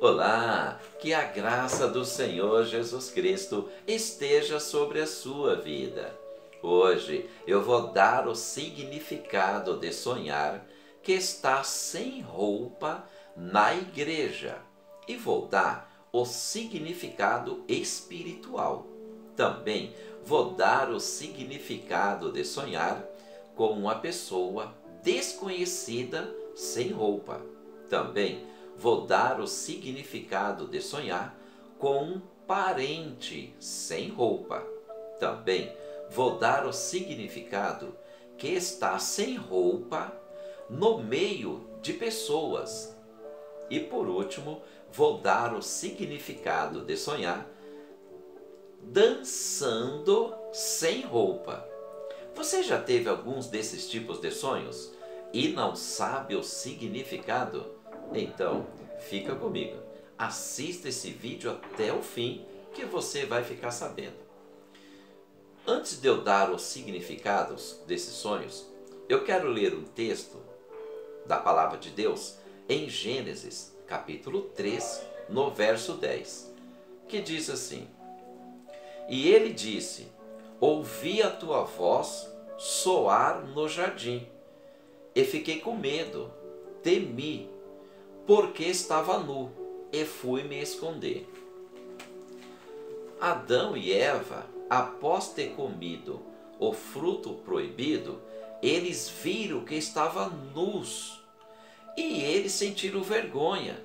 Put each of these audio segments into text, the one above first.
Olá, que a graça do Senhor Jesus Cristo esteja sobre a sua vida. Hoje eu vou dar o significado de sonhar que está sem roupa na igreja e vou dar o significado espiritual. Também vou dar o significado de sonhar com uma pessoa desconhecida sem roupa. Também vou dar o significado de sonhar com um parente sem roupa. Também vou dar o significado que está sem roupa no meio de pessoas. E por último, vou dar o significado de sonhar dançando sem roupa. Você já teve alguns desses tipos de sonhos e não sabe o significado? Então, fica comigo. Assista esse vídeo até o fim que você vai ficar sabendo. Antes de eu dar os significados desses sonhos, eu quero ler um texto da palavra de Deus em Gênesis, capítulo 3, no verso 10, que diz assim: E ele disse: Ouvi a tua voz soar no jardim, e fiquei com medo, temi porque estava nu e fui me esconder. Adão e Eva, após ter comido o fruto proibido, eles viram que estavam nus e eles sentiram vergonha,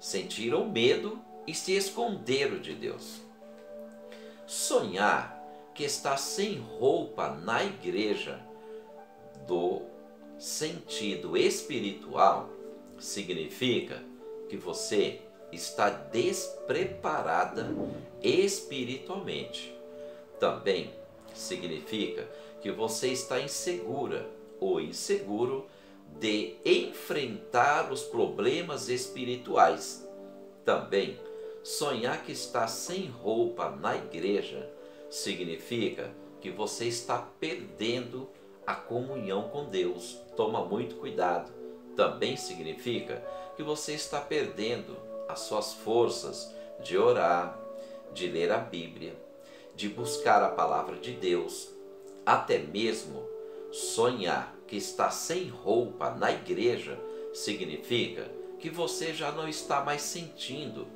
sentiram medo e se esconderam de Deus. Sonhar que está sem roupa na igreja do sentido espiritual significa que você está despreparada espiritualmente. Também significa que você está insegura ou inseguro de enfrentar os problemas espirituais. Também sonhar que está sem roupa na igreja significa que você está perdendo a comunhão com Deus. Toma muito cuidado também significa que você está perdendo as suas forças de orar, de ler a Bíblia, de buscar a palavra de Deus, até mesmo sonhar que está sem roupa na igreja significa que você já não está mais sentindo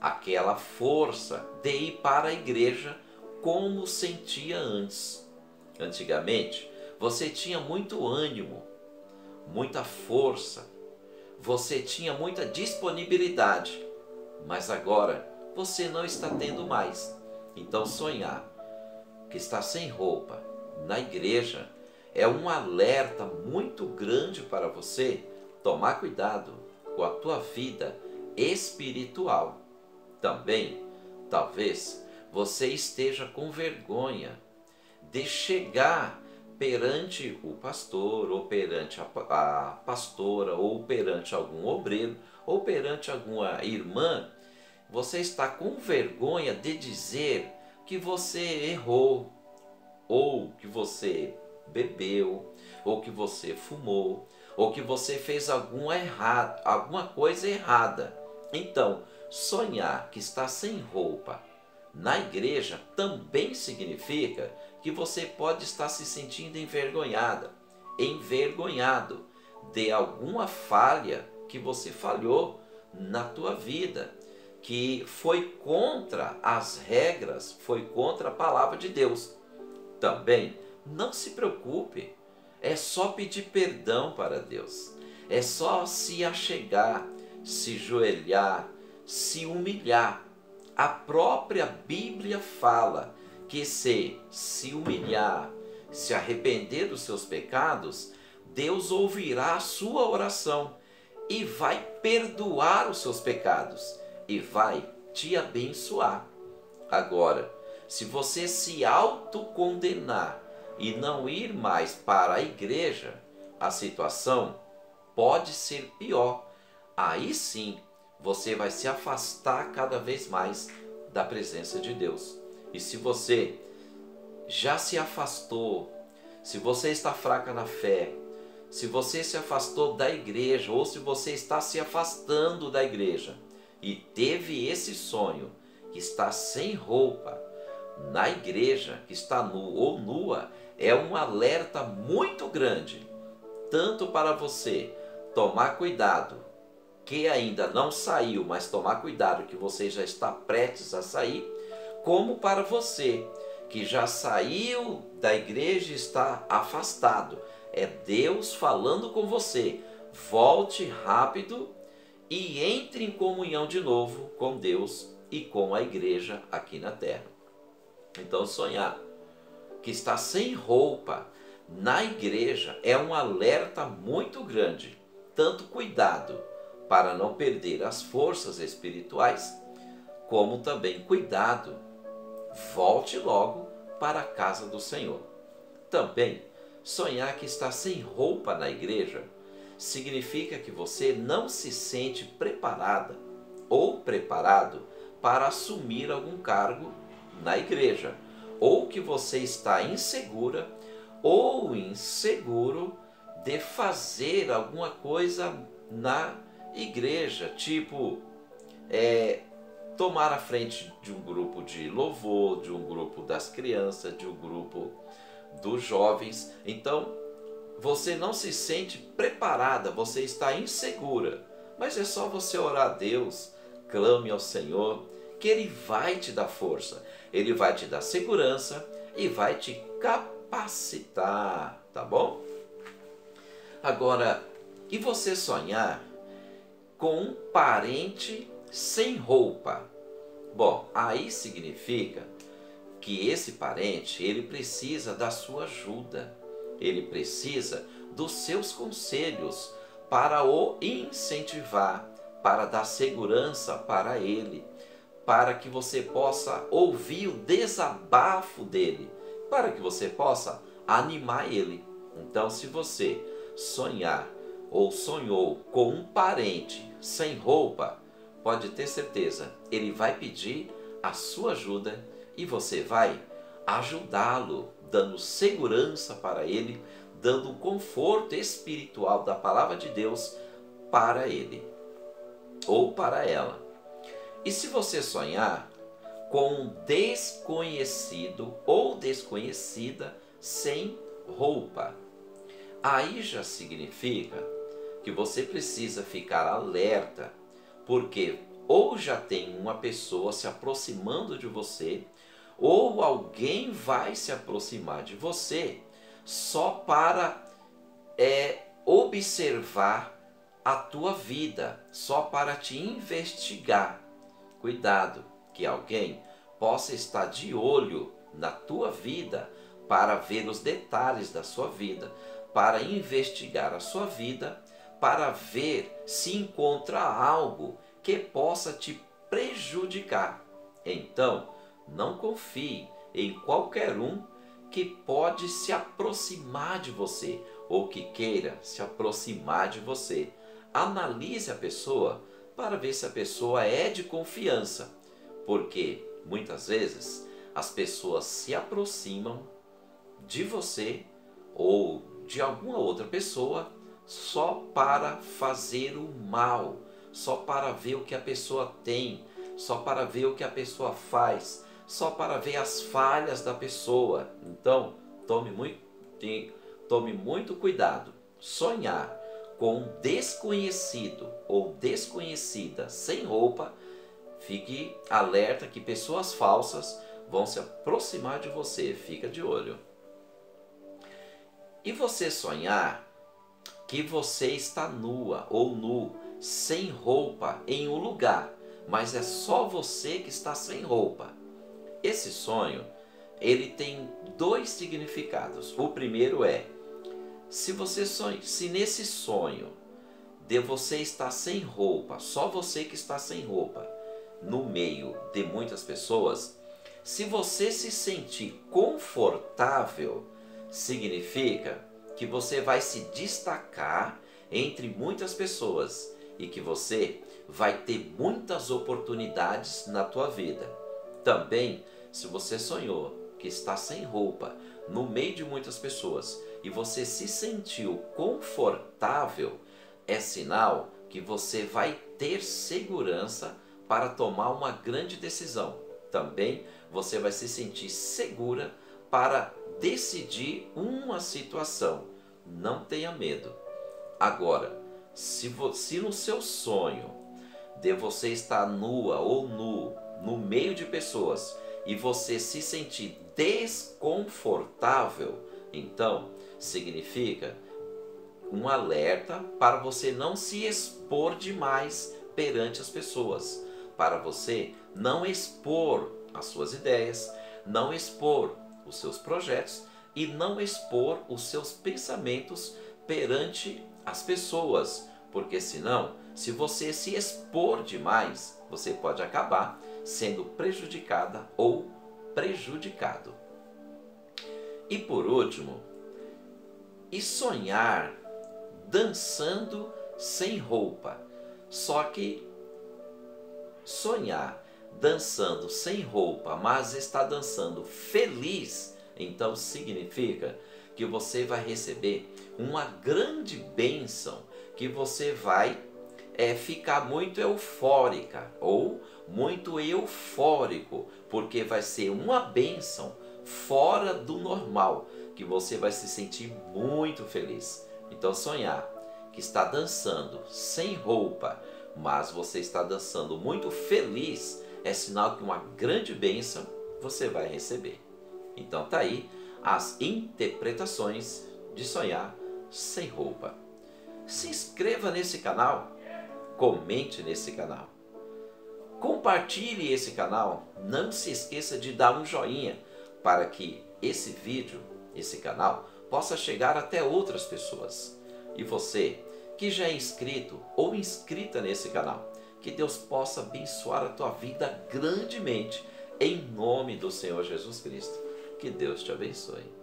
aquela força de ir para a igreja como sentia antes. Antigamente, você tinha muito ânimo muita força, você tinha muita disponibilidade, mas agora você não está tendo mais. Então, sonhar que está sem roupa na igreja é um alerta muito grande para você tomar cuidado com a tua vida espiritual. Também, talvez você esteja com vergonha de chegar perante o pastor, ou perante a, a pastora, ou perante algum obreiro, ou perante alguma irmã, você está com vergonha de dizer que você errou, ou que você bebeu, ou que você fumou, ou que você fez alguma, errado, alguma coisa errada. Então, sonhar que está sem roupa na igreja também significa que você pode estar se sentindo envergonhada, envergonhado de alguma falha que você falhou na tua vida, que foi contra as regras, foi contra a palavra de Deus. Também não se preocupe, é só pedir perdão para Deus, é só se achegar, se joelhar, se humilhar. A própria Bíblia fala que se se humilhar, se arrepender dos seus pecados, Deus ouvirá a sua oração e vai perdoar os seus pecados e vai te abençoar. Agora, se você se autocondenar e não ir mais para a igreja, a situação pode ser pior. Aí sim, você vai se afastar cada vez mais da presença de Deus. E se você já se afastou, se você está fraca na fé, se você se afastou da igreja ou se você está se afastando da igreja, e teve esse sonho, que está sem roupa, na igreja, que está nu ou nua, é um alerta muito grande, tanto para você tomar cuidado, que ainda não saiu, mas tomar cuidado que você já está prestes a sair, como para você que já saiu da igreja e está afastado. É Deus falando com você. Volte rápido e entre em comunhão de novo com Deus e com a igreja aqui na terra. Então, sonhar que está sem roupa na igreja é um alerta muito grande. Tanto cuidado para não perder as forças espirituais, como também cuidado, volte logo para a casa do Senhor. Também, sonhar que está sem roupa na igreja significa que você não se sente preparada ou preparado para assumir algum cargo na igreja, ou que você está insegura ou inseguro de fazer alguma coisa na igreja, tipo é, tomar a frente de um grupo de louvor, de um grupo das crianças, de um grupo dos jovens. Então, você não se sente preparada, você está insegura. Mas é só você orar a Deus, clame ao Senhor, que Ele vai te dar força, Ele vai te dar segurança e vai te capacitar, tá bom? Agora, e você sonhar com um parente sem roupa? Bom, aí significa que esse parente, ele precisa da sua ajuda, ele precisa dos seus conselhos para o incentivar, para dar segurança para ele, para que você possa ouvir o desabafo dele, para que você possa animar ele. Então, se você sonhar ou sonhou com um parente sem roupa, pode ter certeza, ele vai pedir a sua ajuda e você vai ajudá-lo, dando segurança para ele, dando conforto espiritual da palavra de Deus para ele ou para ela. E se você sonhar com um desconhecido ou desconhecida sem roupa, aí já significa que você precisa ficar alerta, porque ou já tem uma pessoa se aproximando de você ou alguém vai se aproximar de você só para é, observar a tua vida, só para te investigar. Cuidado, que alguém possa estar de olho na tua vida para ver os detalhes da sua vida, para investigar a sua vida, para ver se encontra algo que possa te prejudicar. Então, não confie em qualquer um que pode se aproximar de você ou que queira se aproximar de você. Analise a pessoa para ver se a pessoa é de confiança, porque muitas vezes as pessoas se aproximam de você ou de alguma outra pessoa só para fazer o mal, só para ver o que a pessoa tem, só para ver o que a pessoa faz, só para ver as falhas da pessoa. Então, tome muito, tome muito cuidado. Sonhar com um desconhecido ou desconhecida sem roupa, fique alerta que pessoas falsas vão se aproximar de você. Fica de olho. E você sonhar que você está nua ou nu, sem roupa, em um lugar, mas é só você que está sem roupa. Esse sonho, ele tem dois significados. O primeiro é, se você sonha, se nesse sonho de você estar sem roupa, só você que está sem roupa, no meio de muitas pessoas, se você se sentir confortável, significa que você vai se destacar entre muitas pessoas e que você vai ter muitas oportunidades na tua vida. Também, se você sonhou que está sem roupa no meio de muitas pessoas e você se sentiu confortável, é sinal que você vai ter segurança para tomar uma grande decisão. Também você vai se sentir segura para decidir uma situação. Não tenha medo. Agora, se, se no seu sonho de você estar nua ou nu no meio de pessoas e você se sentir desconfortável, então significa um alerta para você não se expor demais perante as pessoas, para você não expor as suas ideias, não expor os seus projetos e não expor os seus pensamentos perante as pessoas, porque senão, se você se expor demais, você pode acabar sendo prejudicada ou prejudicado. E por último, e sonhar dançando sem roupa. Só que sonhar dançando sem roupa, mas está dançando feliz, então significa que você vai receber uma grande bênção, que você vai é, ficar muito eufórica ou muito eufórico, porque vai ser uma bênção fora do normal, que você vai se sentir muito feliz. Então sonhar que está dançando sem roupa, mas você está dançando muito feliz, é sinal que uma grande bênção você vai receber. Então tá aí as interpretações de sonhar sem roupa. Se inscreva nesse canal, comente nesse canal. Compartilhe esse canal, não se esqueça de dar um joinha para que esse vídeo, esse canal, possa chegar até outras pessoas. E você que já é inscrito ou inscrita nesse canal, que Deus possa abençoar a tua vida grandemente, em nome do Senhor Jesus Cristo. Que Deus te abençoe.